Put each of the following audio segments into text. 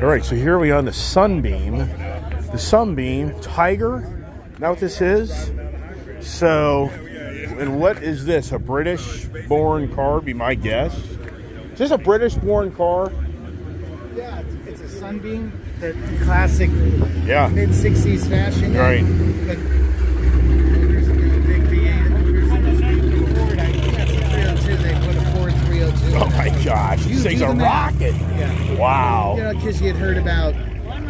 All right, so here we are on the Sunbeam. The Sunbeam Tiger. Now what this is? So, and what is this? A British-born car? Be my guess. Is this a British-born car? Yeah, it's, a Sunbeam, the classic Yeah. mid '60s fashion. Right. But there's a big V8. Ford, I think that's a 302. They put a Ford 302. Oh my gosh, You thing's do a the rocket. Yeah. Wow. You know, because you had heard about,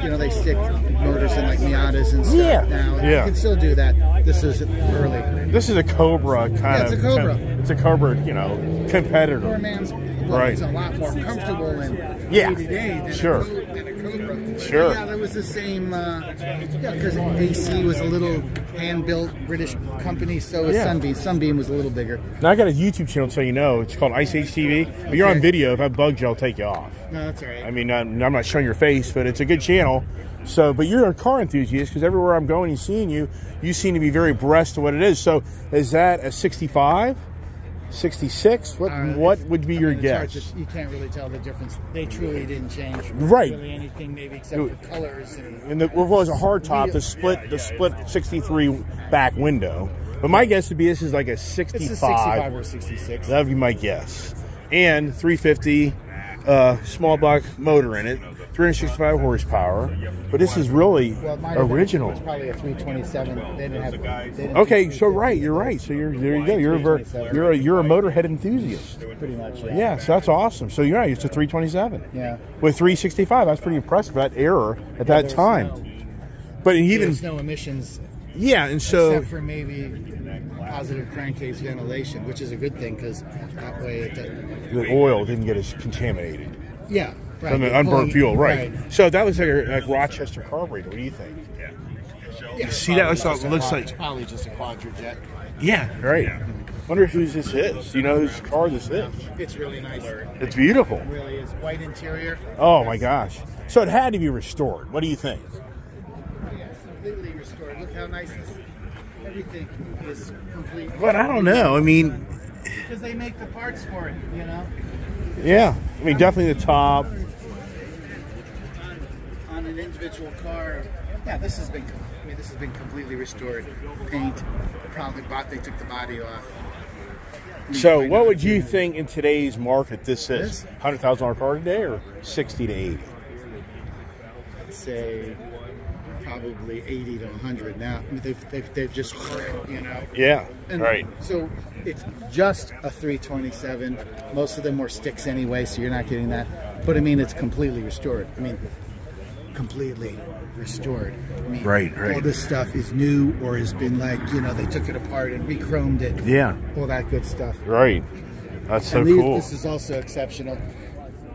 you know, they stick motors in like Miatas and stuff Yeah, now. yeah. You can still do that. This is early. This is a Cobra kind Yeah, of. it's a Cobra. It's a Cobra, you know, Poor competitor. man's well, Right. it's a lot more comfortable and Yeah. day to day than Sure. a, Co- than a Cobra. Sure. Yeah, that was the same. Uh, yeah, because AC was a little hand-built British company, so was Yeah. Sunbeam. Sunbeam was a little bigger. Now I got a YouTube channel, so you know. It's called Ice Age TV. But you're on video. If I bug you, I'll take you off. No, that's all right. I mean, I'm, I'm not showing your face, but it's a good channel. So, but you're a car enthusiast because everywhere I'm going and seeing you, you seem to be very abreast to what it is. So, is that a 65, 66? What Uh, what would be I your mean, it's guess? you can't really tell the difference. They truly didn't change Right. really anything, maybe except for colors and. And the, what was a hard top? The split, the split 63 back window. But my guess would be this is like a 65. It's a 65 or 66. That would be my guess. And 350 uh, small block motor in it, 365 horsepower. But this is really Well, it might have been- original. It's probably a 327. They didn't have. They didn't Okay, so right, you're right. So you're there. You go. You're a ver- you're a you're a motorhead enthusiast. Pretty much. Yeah. Yeah, so that's awesome. So you're right. It's a 327 Yeah. with 365. That's pretty impressive. That error at that there's time. no- But even no emissions yeah, and so except for maybe positive crankcase ventilation, which is a good thing because that way it. doesn't- the oil didn't get as contaminated Yeah. Right. from the you're pulling- fuel, right? So that looks like a like Rochester carburetor. What do you think? Yeah, see that? Looks probably like- just looks quad- like- it's probably just a quadrajet. Yeah, right. Wonder whose this is. You know whose car this is? It's really nice. It's beautiful. really is white interior. Oh my gosh. So it had to be restored. What do you think? Yeah, it's completely restored. Look how nice this. Everything is complete. But I don't know. I mean, Because they make the parts for it, you know. yeah. I mean, definitely the top. on an individual car. Yeah, this has been. I mean, this has been completely restored. Paint, probably bought. They took the body off. So, what would you think in today's market this is? Hundred thousand dollar car today, or sixty to eighty? I'd say probably 80 to 100 now. I mean, they've, they've, they've just, you know. Yeah. And right. So it's just a 327. Most of them were sticks anyway, so you're not getting that. But I mean, it's completely restored. I mean, completely restored. I mean, Right, right. All this stuff is new or has been like, you know, they took it apart and re-chromed it. Yeah. All that good stuff. Right. That's so these, cool. this is also exceptional.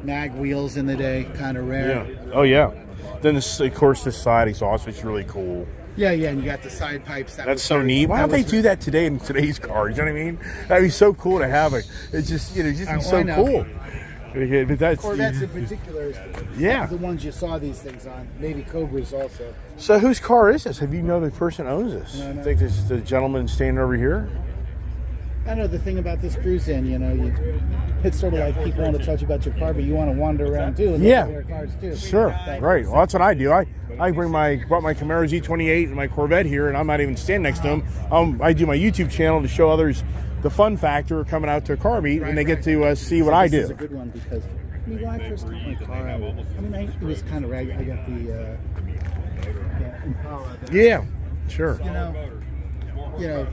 Mag wheels in the day, kind of rare. yeah. Oh yeah. Then this, of course, this side exhaust is really cool. Yeah, yeah, and you got the side pipes. That That's so very- neat. Why don't they was- do that today in today's cars? You know what I mean? That'd be so cool to have it. It's just you know, it's just Uh, be so cool. Yeah, But that's Corvettes in particular, Yeah. the ones you saw these things on. Maybe Cobras also. So whose car is this? Have you know the person owns this? No, no. I think this is the gentleman standing over here. I know the thing about this cruise in, you know, you, it's sort of like people want to touch about your car, but you want to wander around too and Yeah. their cars too. Sure. That- Right. Well, that's what I do. I, I bring my brought my Camaro Z28 and my Corvette here, and I'm not even standing next to them. Um, I do my YouTube channel to show others the fun factor of coming out to a car meet, Right, and they get to uh, see what So I this is a good one because I mean, when I first got my car, I, I mean, I, it was kind of ragged. I got the uh, yeah, Yeah. Sure. You know, you know,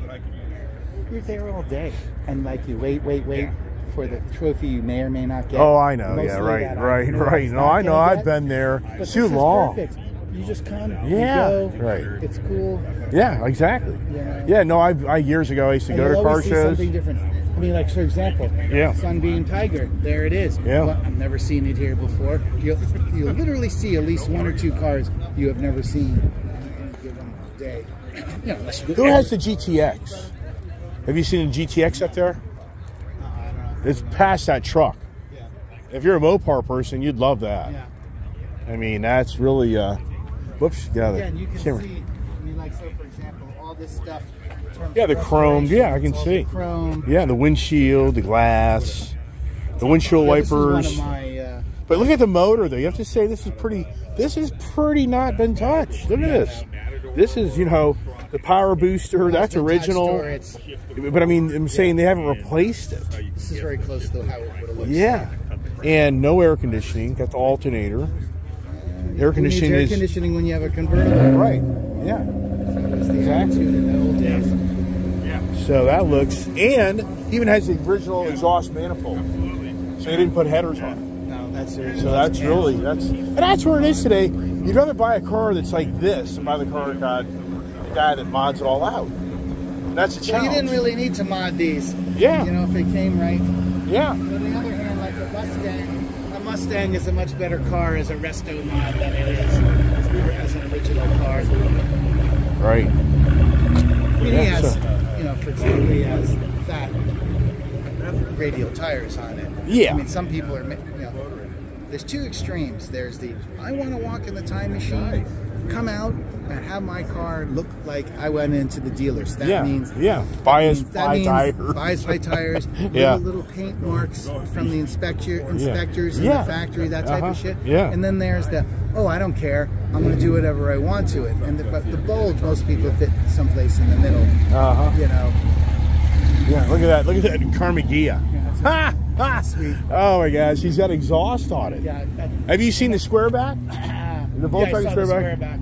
you're there all day, and like you wait, wait, wait for the trophy you may or may not get. Oh, I know. Mostly Yeah. Right. Right. Right. No, I know. I've get, been there. It's too long. Perfect. You just come. Yeah, You go, right. It's cool. Yeah. Exactly. Yeah. Yeah. No. I, I years ago I used to And go to car shows. something different. I mean, like for example, Yeah. Sunbeam Tiger. There it is. Yeah. Well, I've never seen it here before. You'll you'll literally see at least one or two cars you have never seen in a given day. You know, unless you go Who has the GTX? Have you seen the GTX up there? I don't know. It's past that truck. Yeah. If you're a Mopar person, you'd love that. Yeah. I mean, that's really. uh Whoops. Get out of Again, you can camera. see. I mean, like so, for example, all this stuff. Yeah, the chrome. Yeah, I can see. the Chrome. Yeah, the windshield, the glass, the windshield Yeah, this is one wipers. my, uh, But look at the motor, though. You have to say this is pretty. This is pretty not been touched. Look at this. This is you know the power booster. That's original. or But I mean, I'm saying they haven't replaced it. This is very close to how it would have looked. Yeah, and no air conditioning. Got the alternator. Air conditioning air is conditioning when you have a convertible? right. Yeah. That was the Exactly. attitude in the old days. So that looks and even has the original exhaust manifold. So they didn't put headers on it. No, that's So that's really that's and that's where it is today. You'd rather buy a car that's like this than buy the car that got the guy that mods it all out. That's a So you didn't really need to mod these. Yeah. You know, if it came right. yeah. On the other hand, like a Mustang, a Mustang is a much better car as a resto mod than it is as an original car. Right. I mean, he has, so- you know, for example, he has fat radial tires on it. Yeah. I mean, some people are, you know, there's two extremes. There's the I want to walk in the time machine, come out and have my car look like I went into the dealers. That yeah. means yeah. Bias by means tire. bias ply tires, Yeah. little, little paint marks from the inspector inspectors in Yeah. the factory, that type Uh-huh. of shit. Yeah. And then there's the oh, I don't care, I'm going to do whatever I want to it. And the, but the bulge, most people fit someplace in the middle. Uh huh. You know, Yeah. Look at that. Look at that Karmann Ghia. Ha! Ha! Sweet. Oh my gosh, she's got exhaust on it. yeah. That, Have you seen the square back? The Volkswagen yeah, I saw the square square back? back.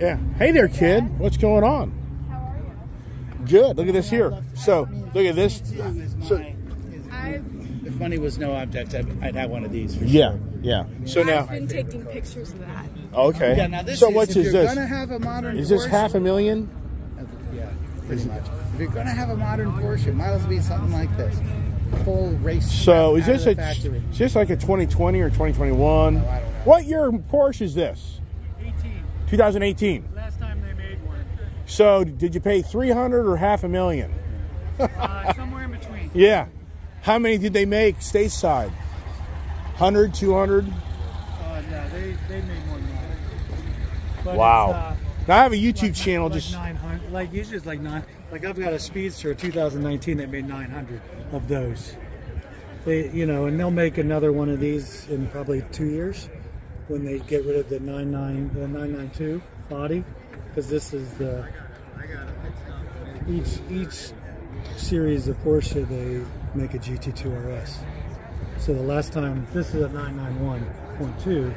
Yeah. Hey there, kid. What's going on? How are you? Good. Look at this here. So look at this. So my- is- if money was no object, I'd, I'd have one of these for yeah, sure. yeah. So now, I've been taking pictures of that. okay. Yeah, now this so is, what is this? gonna have a modern Is this Porsche- half a million? Yeah, pretty much. If you're gonna have a modern Porsche, it might as well be something like this. Full race. So is this a the is this like a 2020 or 2021? No, I don't know. What year Porsche is this? 18. 2018. Last time they made one. So did you pay 300 or half a million? Uh, somewhere in between. Yeah. How many did they make stateside? 100, 200? Uh, yeah, they, they made more than. But Wow. Uh, Now I have a YouTube like, channel like just 900. Like usually it's like nine. Like I've got a Speedster 2019 that made 900 of those. They, you know, and they'll make another one of these in probably two years when they get rid of the 99, the 992 body, because this is the each each series of Porsche they make a GT2 RS. So the last time this is a 991.2.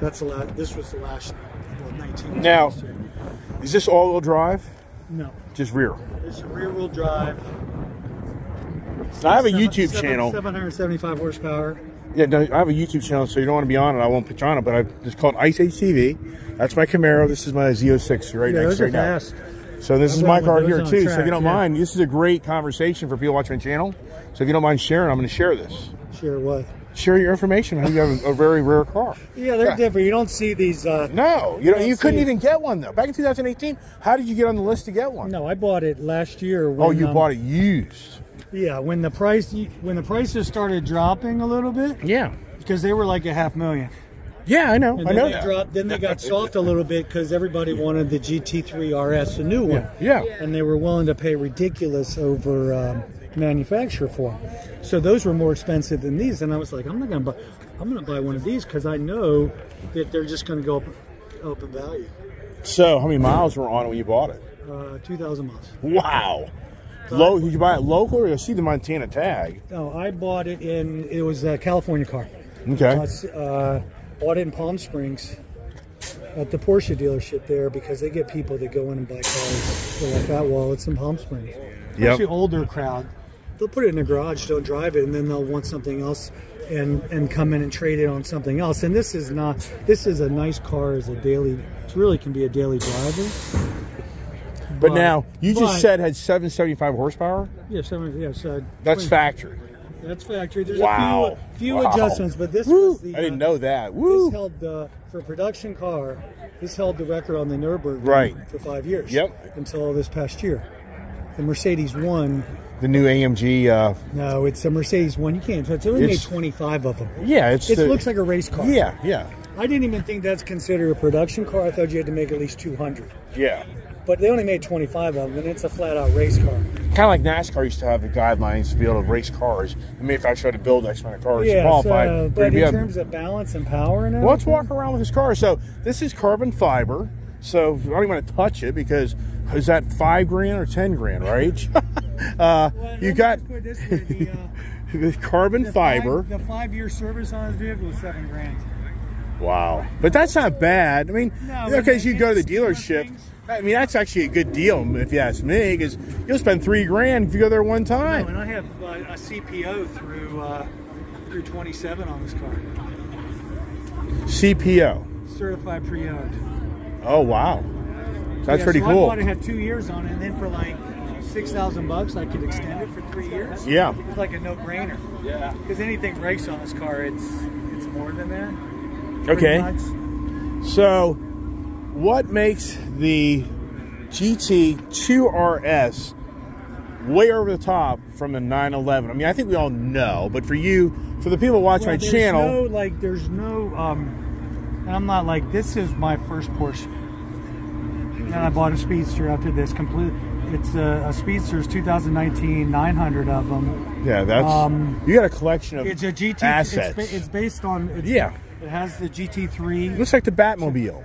That's the last. This was the last. Well, 19. Now- Is this all-wheel drive? no, Just rear. it's a rear-wheel drive. Now, I have a Seven- YouTube seven- channel. 775 horsepower. Yeah, no, I have a YouTube channel, so you don't want to be on it. I won't put you on it, but I, it's called Ice Age TV. That's my Camaro. This is my Z06 right Yeah, next those to are right now. fast. So this I'm is my car here too. so if you don't yeah. mind, this is a great conversation for people watching my channel. So if you don't mind sharing, I'm going to share this. Sure, what? Share your information. How you have a, a very rare car. Yeah, they're Yeah. different. You don't see these. Uh, No, you know you couldn't even get one though. Back in 2018, how did you get on the list to get one? no, I bought it last year. oh, you um, bought it used. Yeah, when the price when the prices started dropping a little bit Yeah, because they were like a half million. yeah, I know, And I know they dropped. Then they got soft a little bit because everybody wanted the GT3 RS, a new one. Yeah, and they were willing to pay ridiculous over um, manufacturer for them. So those were more expensive than these, and I was like, I'm not gonna buy. I'm gonna buy one of these because I know that they're just gonna go up, up in value. So how many miles were on it when you bought it? Uh, Two thousand miles. Wow. Low? Did you buy it local or you see the Montana tag? No, I bought it in. It was a California car. Okay. Uh, bought it in Palm Springs at the Porsche dealership there because they get people that go in and buy cars for like that wallets in Palm Springs. Yep. Actually, older crowd. They'll put it in the garage, don't drive it, and then they'll want something else and and come in and trade it on something else. And this is not. This is a nice car as a daily. It really can be a daily driver. But now you just but- said had 775 horsepower. Yeah, seven, yes. Uh, That's 20 factory. That's factory. There's Wow. a few, few Wow. adjustments, but this Woo. was the. I didn't uh, know that. Woo. This held the for a production car. This held the record on the Nurburgring Right. for five years. Yep. Until this past year, the Mercedes one. The new AMG. Uh, No, it's a Mercedes one. You can't. It's only made 25 of them. yeah, it's. It the- looks like a race car. Yeah, yeah, I didn't even think that's considered a production car. I thought you had to make at least 200. yeah. But they only made 25 of them, and it's a flat out race car. kind of like NASCAR used to have the guidelines to be able to race cars. I mean, if I had to build X amount of cars to Yeah, qualify. so, but be in terms of balance and power and well, let's walk around with this car. So this is carbon fiber. So I don't even want to touch it because is that five grand or ten grand, right? uh, Well, you got me put it this way, the, uh, the carbon the fiber. Five, the five-year service on his vehicle is seven grand. Wow, but that's not bad. I mean, No, okay, so you go to the it's scheme of dealership. things. I mean, that's actually a good deal if you ask me, because you'll spend three grand if you go there one No, time. and I have uh, a CPO through uh, through 27 on this car, CPO. certified pre-owned. Oh wow, that's Yeah, pretty so I cool. bought it had two years on it, and then for like six thousand bucks, I could extend it for three years. Yeah. it's like a no-brainer. Yeah, because anything breaks on this car, it's it's more than that. Okay. much. So, what makes the GT2 RS way over the top from the 911? I mean, I think we all know, but for you, for the people watching Well, my channel, No, like, there's no. Um, and I'm not like this is my first Porsche. And I bought a Speedster after this. Complete. It's a, a Speedster's 2019, 900 of them. yeah, that's Um, you got a collection of It's a GT. assets. It's, it's based on. It's, Yeah. It has the GT3. Looks like the Batmobile.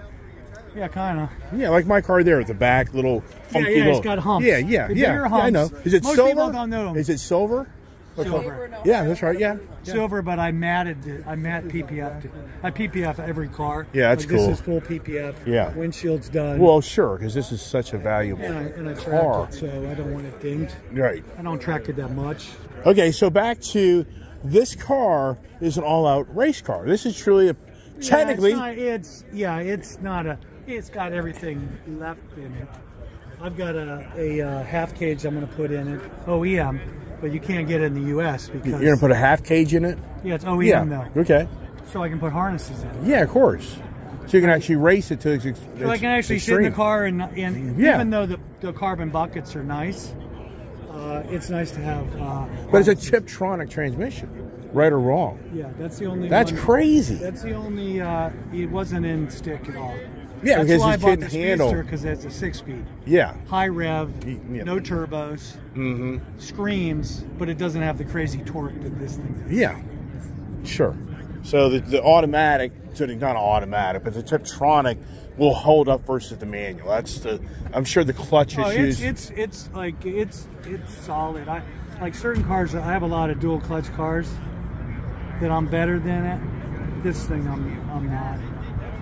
Yeah, kind of. Yeah, like my car there at the back, little Yeah, funky yeah, it's little. got humps. Yeah, yeah, The yeah. bigger yeah, I know. Is it Most silver? people don't know 'em. Is it silver? What color? Yeah, that's right. Yeah. Silver, but I matted. it. I matte PPF. it. I PPF every car. Yeah, that's like, cool. This is full PPF. Yeah. Windshield's done. Well, sure, because this is such a valuable and I, and I car. it, so I don't want it dinged. Right. I don't track it that much. Okay, so back to this car is an all-out race car. This is truly a technically. yeah, it's, not, it's yeah, it's not a. It's got everything left in it. I've got a, a uh, half cage I'm going to put in it OEM, but you can't get it in the U.S. because You're gonna put a half cage in it. yeah, it's OEM Yeah. though, Okay. so I can put harnesses in. it. Yeah, of course. So you can actually race it to its, its So I can actually sit in the car and, and Yeah. even though the, the carbon buckets are nice, uh, it's nice to have. Uh, But it's a Tiptronic transmission, right or wrong. yeah, that's the only. That's one- crazy. That's the only. Uh, it wasn't in stick at all. Yeah, that's because why I bought couldn't the handle- because it's a six-speed, Yeah. high rev, yeah. no turbos, Mm-hmm. screams, but it doesn't have the crazy torque that this thing. Does. Yeah. Sure. So the, the automatic, so not automatic, but the Tiptronic will hold up versus the manual. That's the. I'm sure the clutch Oh, issues. it's it's it's like it's it's solid. I like certain cars. I have a lot of dual clutch cars that I'm better than it. This thing I'm I'm not.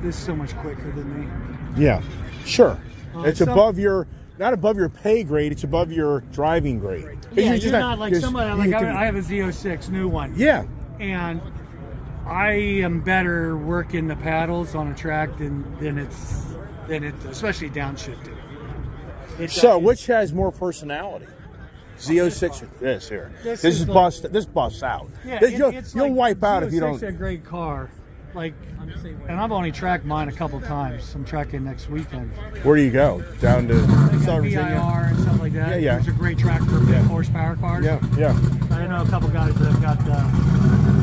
This is so much quicker than me. Yeah, sure. Uh, it's some- above your, not above your pay grade. It's above your driving grade. Yeah, just you're not like just- somebody like I, I have a Z06 new one. yeah, and I am better working the paddles on a track than than it's than it especially downshifted. It So does- which has more personality? Z06 or this here? This This, is is like- bust. This busts out. yeah, This- it- you'll it's you'll like wipe out if you Z06 don't. A great car, like, and I've only tracked mine a couple times. I'm tracking next weekend. Where do you go? Down to Southern Virginia. and stuff like that. Yeah, yeah. It's a great track for big Yeah. horsepower cars. Yeah, yeah. I know a couple guys that have got the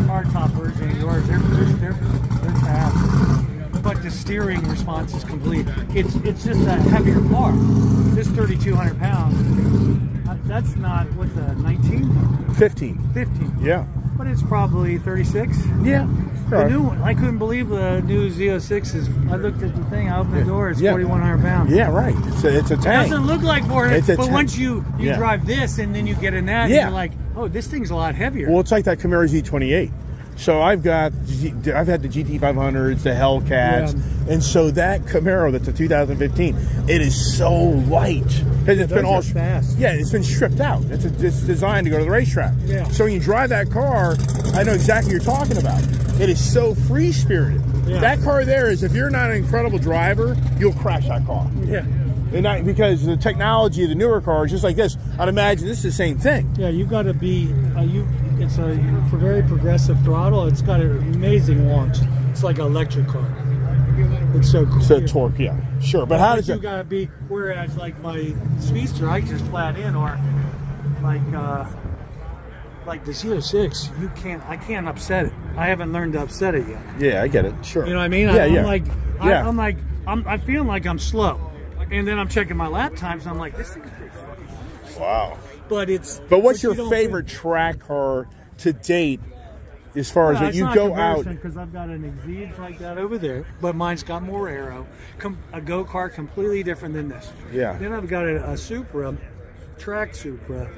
hard top version of yours. They're they're, they're, they're fast, but the steering response is complete. It's it's just a heavier car. This 3,200 pounds. uh, That's not what's the 19, 15. 15. Yeah. But it's probably 36. Yeah. The new one. I couldn't believe the new Z06 is. I looked at the thing. I opened the door. It's Yeah. 4,100 pounds. Yeah, right. It's a, it's a It tank. doesn't look like 400, It's a but once you you Yeah. drive this and then you get in that, Yeah. you're like, oh, this thing's a lot heavier. Well, it's like that Camaro Z28. So I've got, I've had the GT500s, the Hellcats, and so that Camaro that's a 2015, it is so light. 'Cause it's been all fast. Yeah, it's been stripped out. It's, a, it's designed to go to the racetrack. Yeah. So when you drive that car, I know exactly what you're talking about. It is so free spirited. Yeah. That car there is, if you're not an incredible driver, you'll crash that car. yeah. And not, because the technology of the newer cars, just like this, I'd imagine this is the same thing. Yeah, you've got to be. Uh, you. It's a for very progressive throttle. It's got an amazing launch. It's like an electric car. It's so cool. So torque, yeah, sure. But how does you it? got to be? Whereas like my Speedster, I just flat in, or like uh, like the Z06, you can't. I can't upset it. I haven't learned to upset it yet. Yeah, I get it. Sure. You know what I mean? Yeah, I, yeah. I'm like, I, Yeah. I'm like, I'm, I feel like I'm slow, and then I'm checking my lap times. And I'm like, this thing's pretty fucking. wow. But it's. But what's you your don't favorite track car to date as far as Well, that you go out? because I've got an Exige like that over there, but mine's got more aero. Com- a go kart completely different than this. Yeah. Then I've got a, a Supra, track Supra.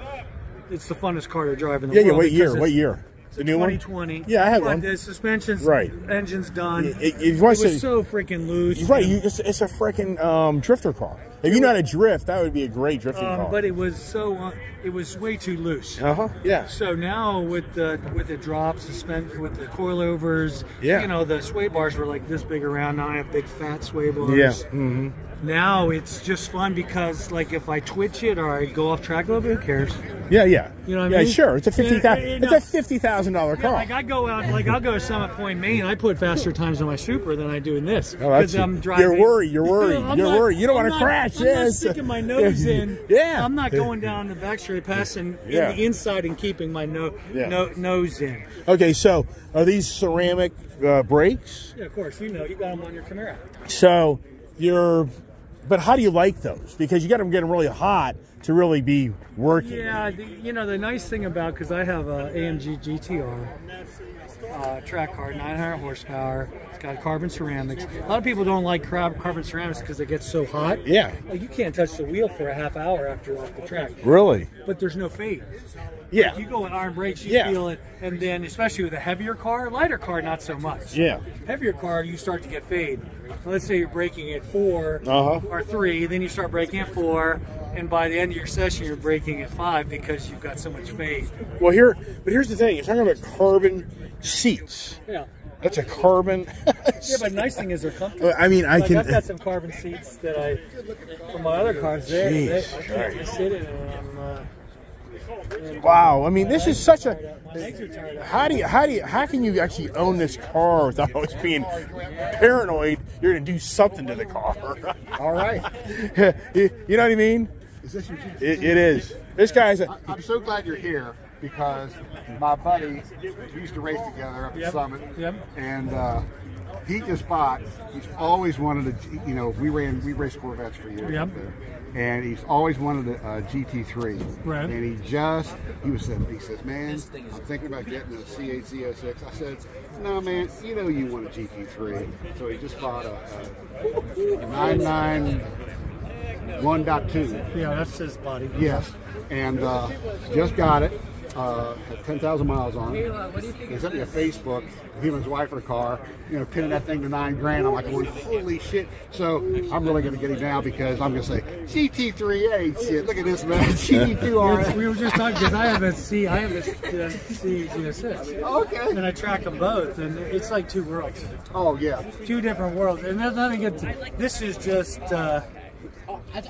It's the funnest car to drive in the Yeah, yeah. world. What year? What year? The new one? 2020. Yeah, I had But one. The suspension's Right. Engine's done. It- It, it- you was say- so freaking loose. Right, you, it's, it's a freaking um, drifter car. If you know how to drift, that would be a great drifting Um, car. but it was so uh, it was way too loose. uh huh. Yeah. So now with the with the drop suspend with the coilovers, Yeah. you know the sway bars were like this big around. Now I have big fat sway bars. Yeah. hmm Now it's just fun because like if I twitch it or I go off track a little bit, who cares? Yeah, yeah. You know what I yeah, mean? sure. It's a fifty Yeah, thousand. It's no. a fifty thousand dollar Yeah, car. like I go out, like I'll go to Summit Point, Maine. I put faster times on my Supra than I do in this Oh, that's I'm driving. You're worried. You're worried. You're not- worried. You don't I'm wanna not- crash, I'm not sticking my nose in. Yeah. I'm not going down the back straight, passing Yeah. in the inside and keeping my no, Yeah. no nose in. Okay, so are these ceramic uh, brakes? Yeah, of course, you know you got them on your Camaro. So you're, but how do you like those? Because you got them getting really hot to really be working. Yeah, the, you know the nice thing about because I have a AMG GTR uh, track car, 900 horsepower. It's got carbon ceramics. A lot of people don't like carbon ceramics because it gets so hot. Yeah. Like you can't touch the wheel for a half hour after you're off the track, Really? but there's no fade. Yeah. You go on iron brakes, you Yeah. feel it, and then especially with a heavier car, lighter car, not so much. Yeah. Heavier car, you start to get fade. Let's say you're breaking at 4 Uh-huh. or three, then you start breaking at four, and by the end of your session, you're breaking at five because you've got so much fade. Well, here, but here's the thing. You're talking about carbon seats. Yeah. That's a carbon. Yeah, but nice thing is they're comfortable. I mean, I like can. I've got some carbon seats that I, from my other cars, there, they, I can't just sit in and I'm, uh, Wow. I mean, this is such a. My legs are tired out. How do you how do you how can you actually own this car without always being paranoid you're gonna do something to the car? All right. you, you know what I mean? Is this your It, it is. This guy's I'm so glad you're here because my buddy we used to race together up at Yep. Summit, Yep. and uh, he just bought. He's always wanted to. You know, we ran we raced Corvettes for years Yep. Up there, and he's always wanted a, a GT3. Right. And he just he was said he says, man, I'm thinking about getting a C8 Z06. I said, no, man, you know you want a GT3. So he just bought a, a 99 1.2. Yeah, that's his body. Yes, and uh, just got it. Uh, 10,000 miles on it. He sent me a Facebook. Him and his wife in a car, you know, pinning that thing to nine grand. I'm like, holy shit. So I'm really going to get him now because I'm going to say, GT3A, shit, look at this, man. GT2R. We were just talking because I have a C, I have a uh, C Z06, Okay. and I track them both, and it's like two worlds, Oh, yeah. two different worlds, and there's nothing good. To, this is just uh,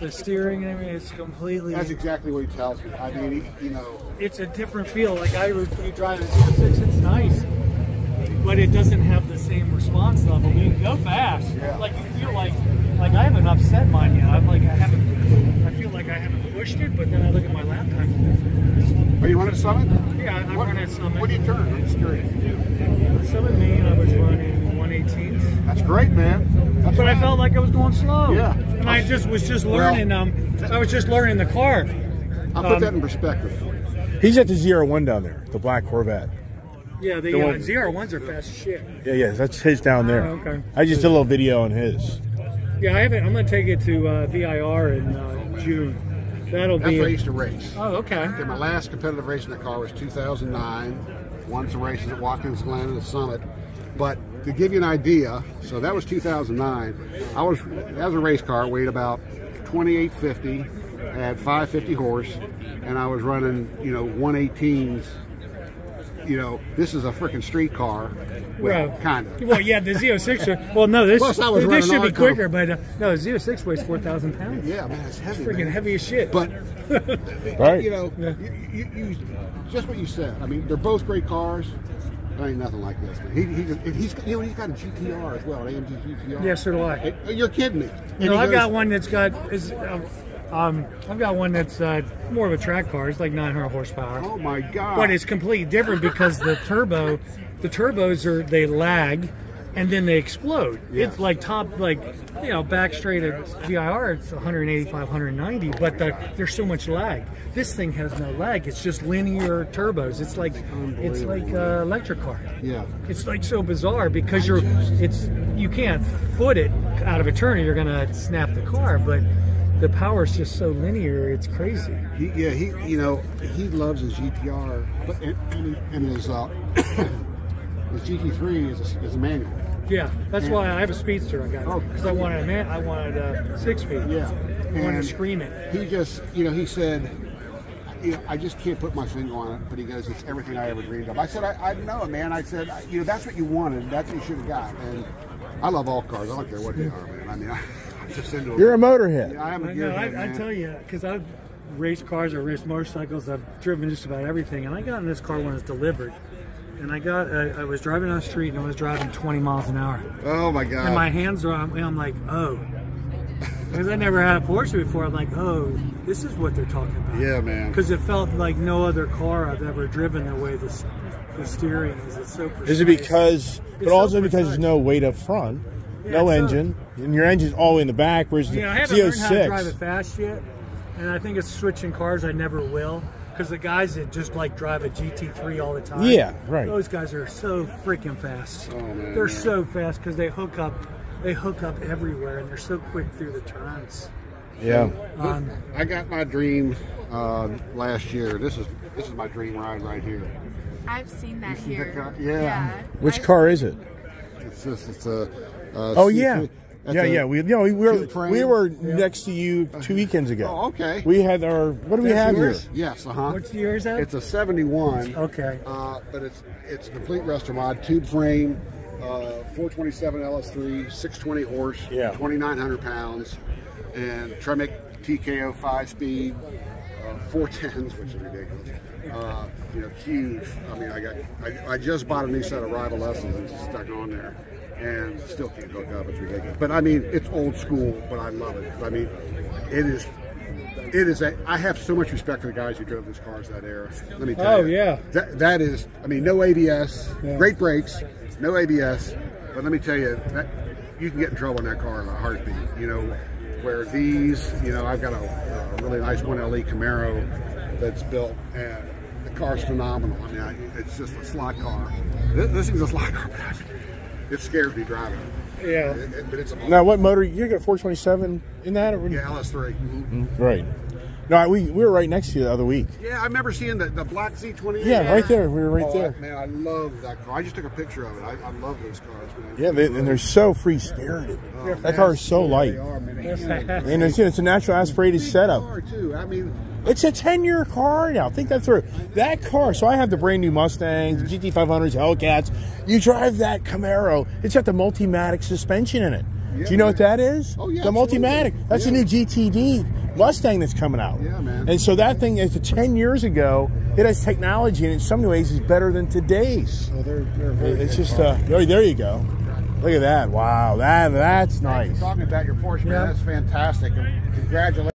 the steering. I mean, it's completely. That's exactly what he tells me. I mean, he, you know, It's a different feel. Like I, would- you drive a Z06, it's nice, but it doesn't have the same response level. You can go fast. Yeah. Like you feel like, like I haven't upset mine yet. I'm like I haven't. I feel like I haven't pushed it, but then I look at my lap times. and are you running Summit? Yeah, I What, run at Summit. what do you turn? I'm just curious. Summit Maine, I was running 118. That's great, man. That's But I felt like I was going slow. Yeah. And I just was just learning. Um, I was just learning the car. I'll put um, that in perspective. he's at the zero one down there, the black Corvette. Yeah, the, The uh, one- zero ones are fast as shit. Yeah, yeah, that's his down there. Oh, okay. I just did a little video on his. Yeah, I haven't. I'm gonna take it to uh, VIR in uh, June. That'll That's be. where I used to race. oh, okay. Okay, my last competitive race in the car was 2009. Won some races at Watkins Glen and the Summit. But to give you an idea, so that was 2009. I was as a race car, weighed about 2850, had 550 horse, and I was running you know 118s. You know, this is a freaking street car. Well, Right. kind of. Well, yeah, the Z06. Well, no, this Plus, I was this should be Arco. quicker, but uh, no, the Z06 weighs 4,000 pounds. Yeah, man, it's heavy. Freaking man. heavy as shit. But Right. you know, Yeah. you, you, you, just what you said. I mean, they're both great cars. There ain't nothing like this. He, he, just- he's, you know, he's got a GTR as well, an AMG GTR. yeah, so do I. And- You're kidding me. And No, I've goes- got one that's got is. Um, um, I've got one that's uh, more of a track car. It's like 900 horsepower. Oh my God! but it's completely different because the turbo, the turbos are they lag, and then they explode. Yeah. It's like top, like you know, back straight at VIR, it's 185, 190, but the, there's so much lag. This thing has no lag. It's just linear turbos. It's like it's like uh, electric car. Yeah. It's like so bizarre because you're it's you can't foot it out of a turn or you're gonna snap the car, but the power is just so linear. It's crazy. He, yeah, he you know he loves his GTR, but and, and, and his uh, his GT3 is a, is a manual. Yeah, that's why I have a speedster. I got Oh. because I wanted a man. I wanted a six speed. Yeah, I wanted to scream it. He just you know he said. You know, I just can't put my finger on it, but he goes, "It's everything I ever dreamed of." I said, "I, I know it, man." I said, "You know, that's what you wanted. That's what you should have got." And I love all cars. I don't care what they are, man. I mean, I, I'm just into them. You're a motorhead. Yeah, I am a I know. gearhead, I, I man. tell you, because I've raced cars, I've raced motorcycles, I've driven just about everything, and I got in this car when it was delivered, and I got, I, I was driving on the street and I was driving 20 miles an hour, Oh my god! and my hands are on, and I'm like, oh, because I never had a Porsche before. I'm like, oh, this is what they're talking about. yeah, man. Because it felt like no other car I've ever driven the way this the steering is. It's so precise. Is it because, but It's so also because there's no weight up front, Yeah, no so- uh, engine, and your engine's all in the back, whereas the Yeah, I haven't learned how to drive it fast yet, and I think it's switching cars. I never will, because the guys that just like drive a GT3 all the time. Yeah, right. Those guys are so freaking fast. Oh, man, they're yeah. so fast because they hook up, they hook up everywhere, and they're so quick through the turns. Yeah. Um, I got my dream uh, last year. This is this is my dream ride right here. I've seen that see here. that car? Yeah. Which I've- car is it? It's this. It's a. Uh, Oh C3 yeah, that's yeah, a- yeah. We, you know, we were tube we were next to you two weekends ago. Oh, okay. We had our what do we have yours? here? Yes. Uh huh. What's yours at? It's a '71. okay. Uh, but it's it's a complete rest mod, tube frame, uh, 427 LS3, 620 horse, Yeah. 2,900 pounds, and Tremec TKO five speed, uh, 410s, which is ridiculous. Uh, you know, huge. I mean, I got I, I just bought a new set of rival lessons and stuck on there. And still can't hook up. It's ridiculous. But I mean, it's old school, but I love it. I mean, it is it is a. I have so much respect for the guys who drove these cars that era. Let me tell Oh, you. Oh yeah. That that is. I mean, no ABS, Yeah. great brakes, no ABS. But let me tell you that you can get in trouble in that car in a heartbeat. You know, where these. You know, I've got a, a really nice 1LE Camaro that's built, and the car's phenomenal. I mean, I, it's just a slot car. This, this is a slot car, but I, it scares me driving. Yeah. It- it- but it's a Now, what motor? You got a 427 in that? Or, yeah, LS3. Mhm. Right. No, I- we we were right next to you the other week. Yeah, I remember seeing the, the black Z28. Yeah, right there. We were right Oh, there. Man, I love that car. I just took a picture of it. I, I love those cars, man. Yeah, they, and they're so free spirited. that car is so light, They are, man. and it's, it's a natural aspirated setup. Car too. I mean, It's a 10 year car now. Think that through. That car, so I have the brand new Mustangs, GT500s, Hellcats. You drive that Camaro, it's got the Multimatic suspension in it. Do you know what that is? Oh, yeah, The absolutely. Multimatic. That's Yeah. a new GTD Mustang that's coming out. Yeah, man. And so that thing is 10 years ago. It has technology and in some ways is better than today's. oh, they're, they're very It's just, cars. uh, there, there you go. Look at that. Wow. That, that's nice. Talking about your Porsche, man, Yeah. that's fantastic. Congratulations.